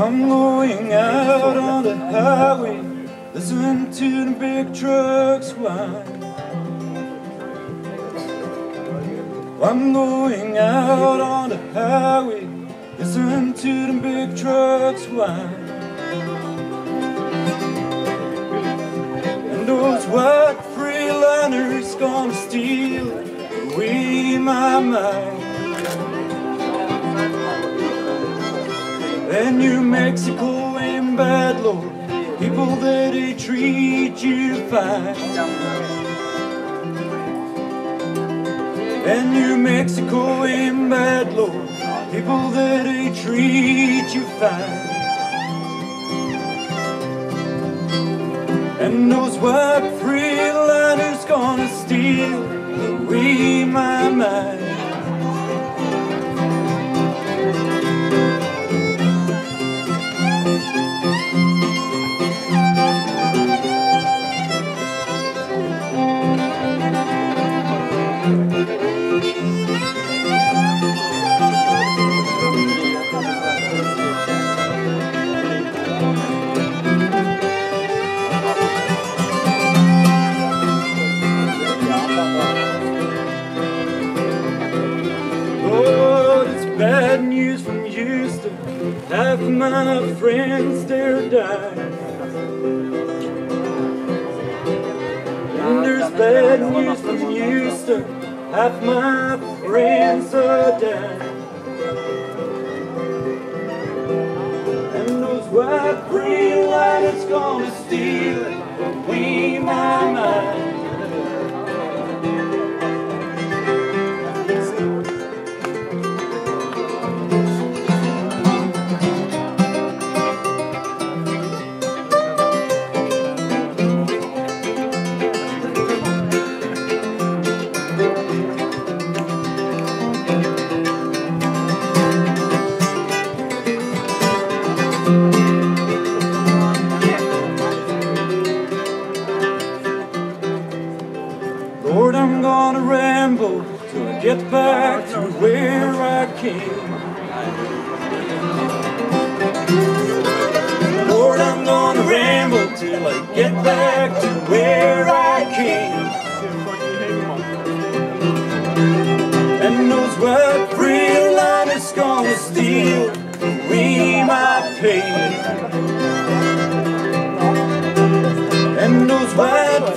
I'm going out on the highway, listening to the big trucks whine. I'm going out on the highway, listening to the big trucks whine. And those white freightliners gonna steal away my mind. And New Mexico ain't bad, Lord. People that they treat you fine. And New Mexico ain't bad, Lord. People that they treat you fine. And those white freightliners gonna steal Half my friends there die. And there's bad news from Houston. Half my friends are dead. And those white green lights gonna steal away my Lord, I'm gonna ramble till I get back to where I came. Lord, I'm gonna ramble till I get back to where I came. And those white freightliners gonna steal my. And those white